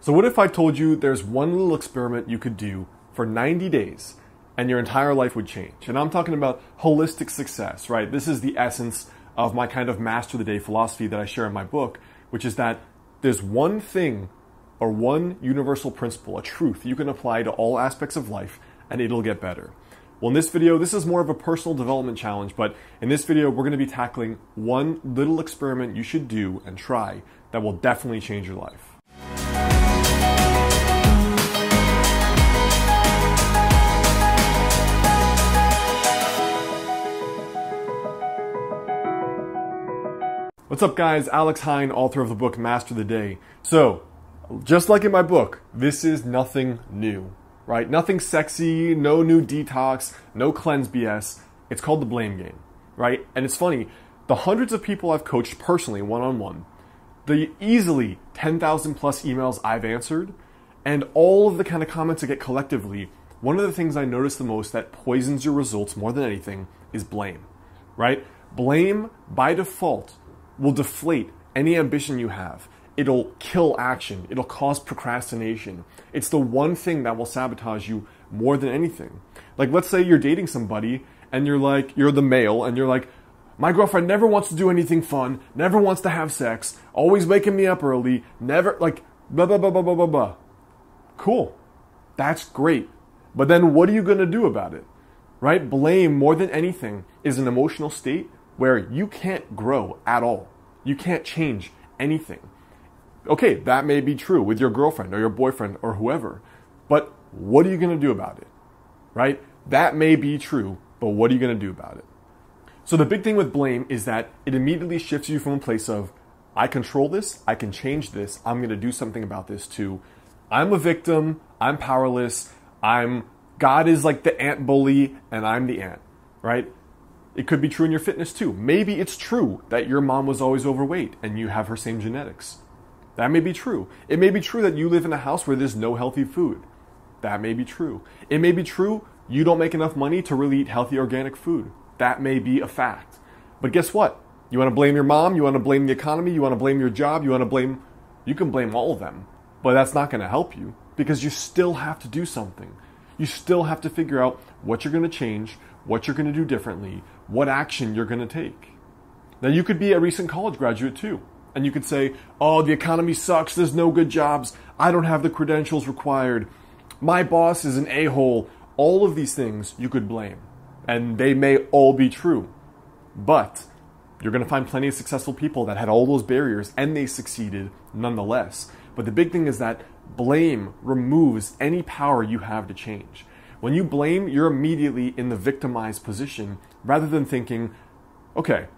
So, what if I told you there's one little experiment you could do for 90 days and your entire life would change? And I'm talking about holistic success, right? This is the essence of my kind of master the day philosophy that I share in my book, which is that there's one thing or one universal principle, a truth you can apply to all aspects of life and it'll get better. Well, in this video, this is more of a personal development challenge, but in this video, we're going to be tackling one little experiment you should do and try that will definitely change your life. What's up, guys? Alex Hine, author of the book Master the Day. So, just like in my book, this is nothing new, right? Nothing sexy, no new detox, no cleanse BS. It's called the blame game, right? And it's funny, the hundreds of people I've coached personally one on one, the easily 10,000 plus emails I've answered, and all of the kind of comments I get collectively, one of the things I notice the most that poisons your results more than anything is blame, right? Blame by default will deflate any ambition you have. It'll kill action. It'll cause procrastination. It's the one thing that will sabotage you more than anything. Like, let's say you're dating somebody and you're like, you're the male and you're like, my girlfriend never wants to do anything fun, never wants to have sex, always waking me up early, never, like, blah, blah, blah, blah, blah, blah, blah. Cool. That's great. But then what are you going to do about it? Right? Blame, more than anything, is an emotional state where you can't grow at all. You can't change anything. Okay, that may be true with your girlfriend or your boyfriend or whoever, but what are you going to do about it? Right? That may be true, but what are you going to do about it? So the big thing with blame is that it immediately shifts you from a place of, I control this, I can change this, I'm going to do something about this to, I'm a victim, I'm powerless, I'm, God is like the ant bully and I'm the ant, right? It could be true in your fitness too. Maybe it's true that your mom was always overweight and you have her same genetics. That may be true. It may be true that you live in a house where there's no healthy food. That may be true. It may be true you don't make enough money to really eat healthy organic food. That may be a fact. But guess what? You want to blame your mom, you want to blame the economy, you want to blame your job, you want to blame, you can blame all of them. But that's not going to help you because you still have to do something. You still have to figure out what you're going to change, what you're going to do differently, what action you're going to take. Now, you could be a recent college graduate too, and you could say, Oh, the economy sucks, there's no good jobs, I don't have the credentials required, my boss is an a hole. All of these things you could blame, and they may all be true. But you're going to find plenty of successful people that had all those barriers and they succeeded nonetheless. But the big thing is that blame removes any power you have to change. When you blame, you're immediately in the victimized position rather than thinking, okay,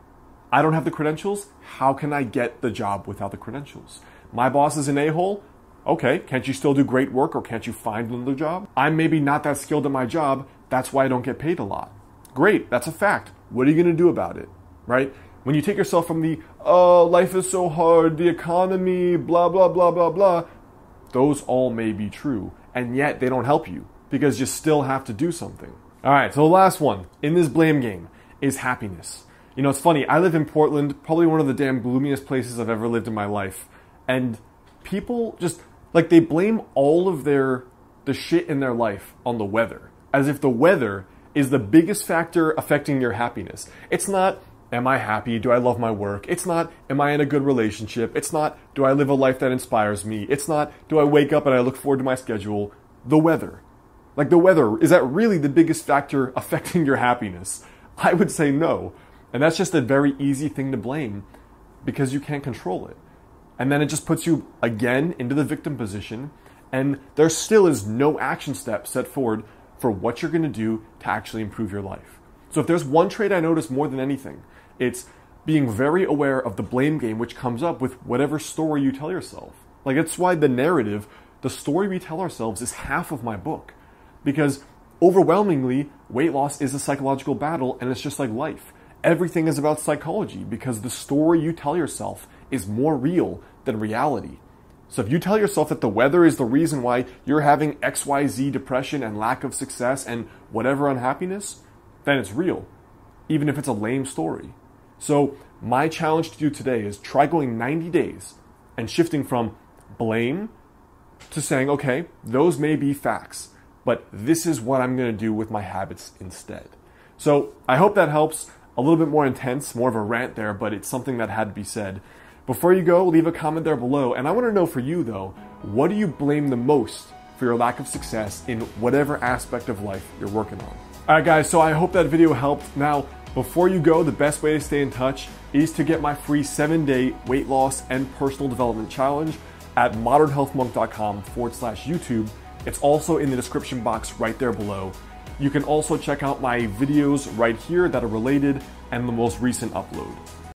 I don't have the credentials. How can I get the job without the credentials? My boss is an a hole. Okay, can't you still do great work or can't you find another job? I'm maybe not that skilled at my job. That's why I don't get paid a lot. Great, that's a fact. What are you going to do about it? Right? When you take yourself from the, oh, life is so hard, the economy, blah, blah, blah, blah, blah, those all may be true. And yet they don't help you because you still have to do something. All right, so the last one in this blame game is happiness. You know, it's funny, I live in Portland, probably one of the damn gloomiest places I've ever lived in my life. And people just like they blame all of their the shit in their life on the weather, as if the weather is the biggest factor affecting your happiness. It's not am I happy? Do I love my work? It's not am I in a good relationship? It's not do I live a life that inspires me? It's not do I wake up and I look forward to my schedule? The weather. Like the weather, is that really the biggest factor affecting your happiness? I would say no. And that's just a very easy thing to blame because you can't control it. And then it just puts you again into the victim position, and there still is no action step set forward for what you're going to do to actually improve your life. So if there's one trait I notice more than anything, it's being very aware of the blame game which comes up with whatever story you tell yourself. Like that's why the narrative, the story we tell ourselves is half of my book because overwhelmingly, weight loss is a psychological battle and it's just like life. Everything is about psychology because the story you tell yourself is more real than reality. So if you tell yourself that the weather is the reason why you're having XYZ depression and lack of success and whatever unhappiness, then it's real, even if it's a lame story. So my challenge to you today is try going 90 days and shifting from blame to saying, okay, those may be facts, but this is what I'm going to do with my habits instead. So I hope that helps. A little bit more intense, more of a rant there, but it's something that had to be said. Before you go, leave a comment there below. And I want to know for you though, what do you blame the most for your lack of success in whatever aspect of life you're working on? All right, guys, so I hope that video helped. Now, before you go, the best way to stay in touch is to get my free seven day weight loss and personal development challenge at modernhealthmonk.com forward slash YouTube. It's also in the description box right there below. You can also check out my videos right here that are related and the most recent upload.